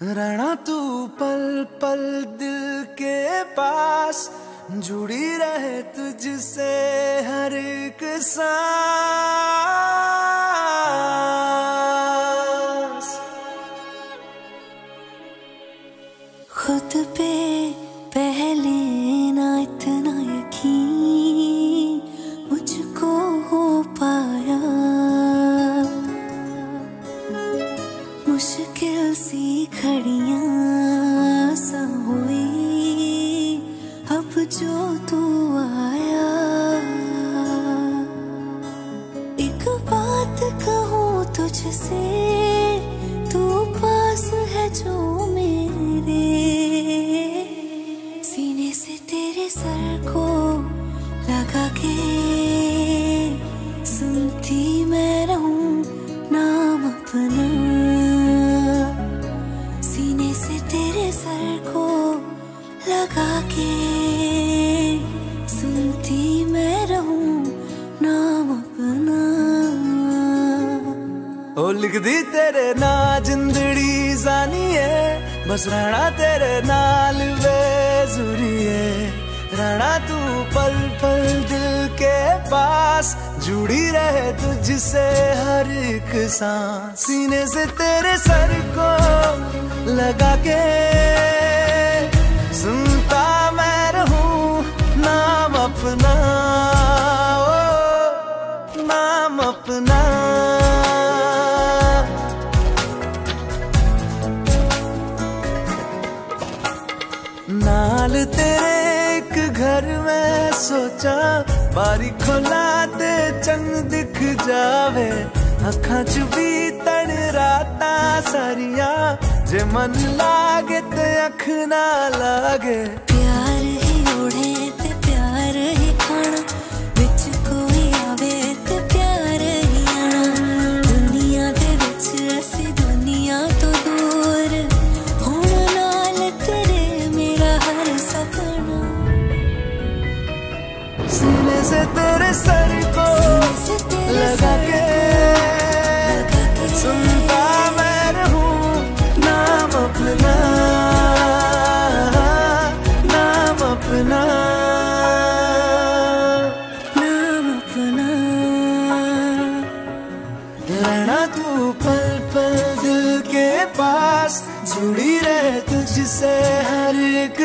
रणा, तू पल पल दिल के पास जुड़ी रहे तुझसे हर एक सांस। खुद पे सर को लगा के सुनती मैं रहूँ नाम अपना। सीने से तेरे सर को लगा के सुनती मैं रहूँ नाम अपना। ओ, लिख दी तेरे ना जिंदड़ी जानी है, बस रहना तेरे नाल बेजुरी है। रहना तू पल पल दिल के पास, जुड़ी रहे तुझसे हर एक सांस। सीने से तेरे सर को लगा के सुनता मैं रहूँ नाम अपना, ओ, नाम अपना। नाल तेरे घर में सोचा, बारी खोला ते चंग दिख जावे। अखा च भी तन रात सारिया, जे मन लागे ते अख ना लागे। सीने से तेरे सर को लगा के सुनता मैं नाम अपना नाम अपना तू पल के पास, जुड़ी रहे तुझसे हर एक